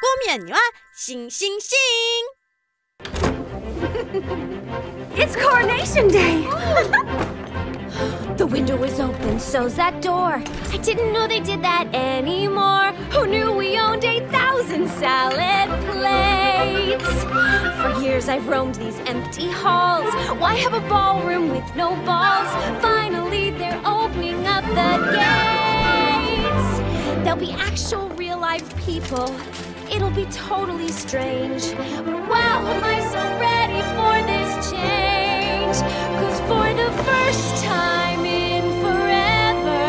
꼬미 언니와 싱싱싱 It's Coronation Day! the window is open, so's that door. I didn't know they did that anymore. Who knew we owned 8,000 salad plates? For years I've roamed these empty halls. Why have a ballroom with no balls? Finally, they're opening up the gates. There'll be actual real life people. It'll be totally strange. But wow, am I so ready for this change? Cause for the first time in forever,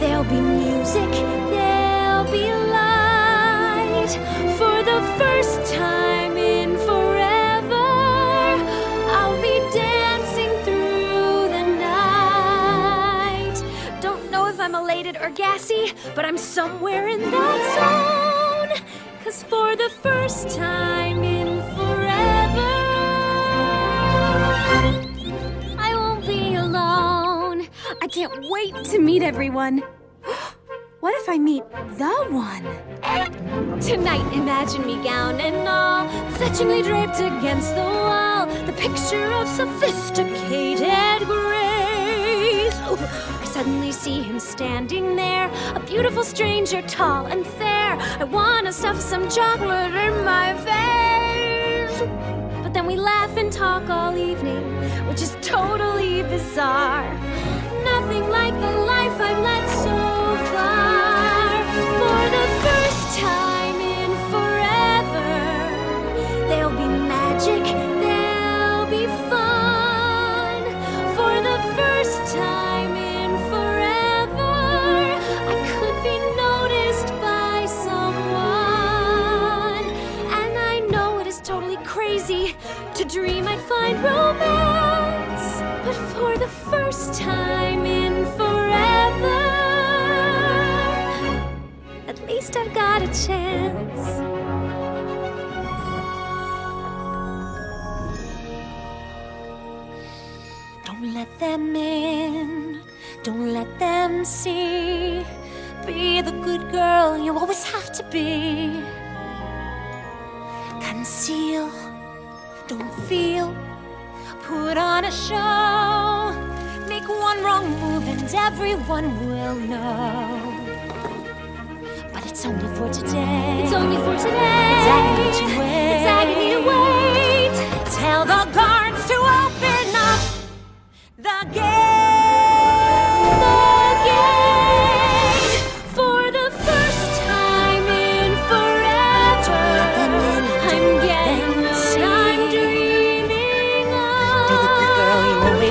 there'll be music, there'll be light. For the first time in forever, I'll be dancing through the night. Don't know if I'm elated or gassy, but I'm somewhere in that zone. Cause for the first time in forever, I won't be alone. I can't wait to meet everyone. What if I meet the one? Tonight, imagine me gown and all, fetchingly draped against the wall, the picture of sophisticated grace. Suddenly see him standing there, a beautiful stranger, tall and fair. I wanna stuff some chocolate in my face. But then we laugh and talk all evening, which is totally bizarre. Nothing like the life I've led so far. For the first time in forever, there'll be magic, there'll be fun. For the first time to dream I'd find romance. But for the first time in forever, at least I've got a chance. Don't let them in, don't let them see. Be the good girl you always have to be. Conceal, don't feel, put on a show. Make one wrong move and everyone will know. But it's only for today. It's only for today.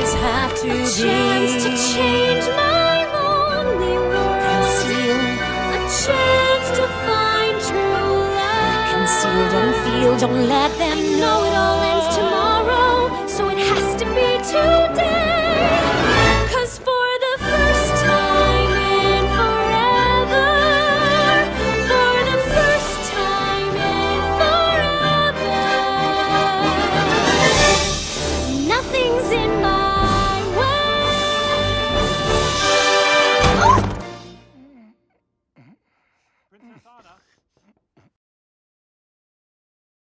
Always have to A be. chance to change my lonely world. A chance to find true love. conceal, don't feel, don't let them know it all